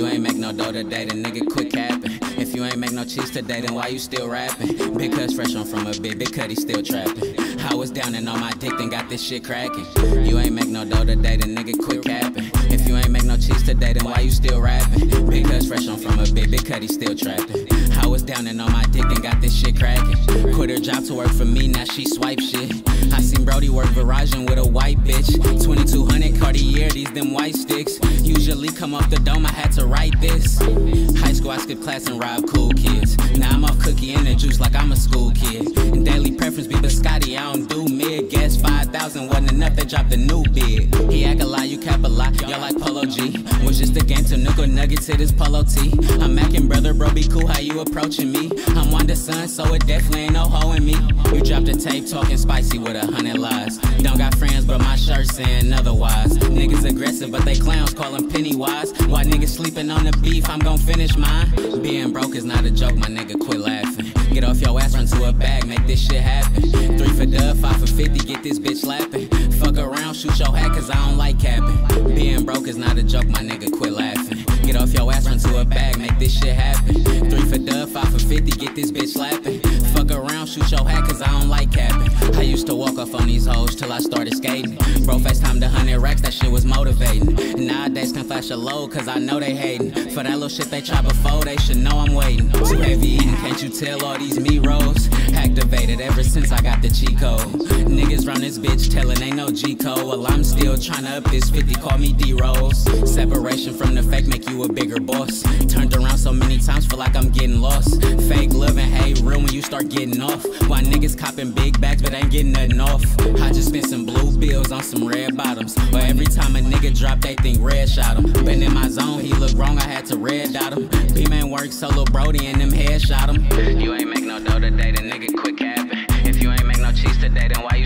no dough today, then nigga quit capping. If you ain't make no cheese today, then why you still rapping? Big Because fresh on from a bit, big cut, cutty still trapping. I was down and on my dick, then got this shit cracking. You ain't make no dough today, then nigga quit capping. If you ain't make no cheese today, then why you still rapping? Big Because fresh on from a bit, big cut, cutty still trapping. Was down and on my dick, and got this shit cracking. Quit her job to work for me, now she swipe shit. I seen Brody work Verizon with a white bitch. 2200 Cartier, these them white sticks. Usually come off the dome, I had to write this. High school, I skipped class and robbed cool kids. Now I'm off cookie and the juice like I'm a school kid. And daily preference be biscotti, I don't do 5,000 wasn't enough, they dropped a new bid. He act a lie, you cap a lot, y'all like Polo G. Was just a game to nickel nuggets this Polo T. I'm macking brother, bro, be cool, how you approaching me? I'm Wanda son, so it definitely ain't no hoe in me. You dropped a tape talking spicy with a hundred lies. Don't got friends, but my shirt saying otherwise. Niggas aggressive, but they clowns call them Pennywise. Why niggas sleeping on the beef? I'm gon' finish mine. Being broke is not a joke, my nigga, quit laughing. Get off your ass, run to a bag, make this shit happen. Three five for 50, get this bitch slapping. Fuck around, shoot your hat, cause I don't like capping. Being broke is not a joke, my nigga, quit laughing. Get off your ass, run to a bag, make this shit happen. Three for dub, five for 50, get this bitch slapping. Shoot your hat, cause I don't like capping. I used to walk off on these hoes till I started skating. Bro, FaceTime the hundred racks, that shit was motivating. And nowadays can flash a load, cause I know they hating. For that little shit they try before, they should know I'm waiting. Too heavy eating, can't you tell all these me rolls? Activated ever since I got the Chico. Niggas run this bitch telling ain't no G code. Well, I'm still trying to up this 50, call me D Rose. Separation from the fake make you a bigger boss. Turned around so many times, feel like I'm getting lost. Fake love and hate real when you start getting off. Why niggas copping big bags but ain't getting nothing off? I just spent some blue bills on some red bottoms. But every time a nigga drop, they think red shot him. Been in my zone, he look wrong, I had to red dot him. B-man work solo Brody and them head shot him. You ain't make no dough today, then nigga quit capping. If you ain't make no cheese today, then why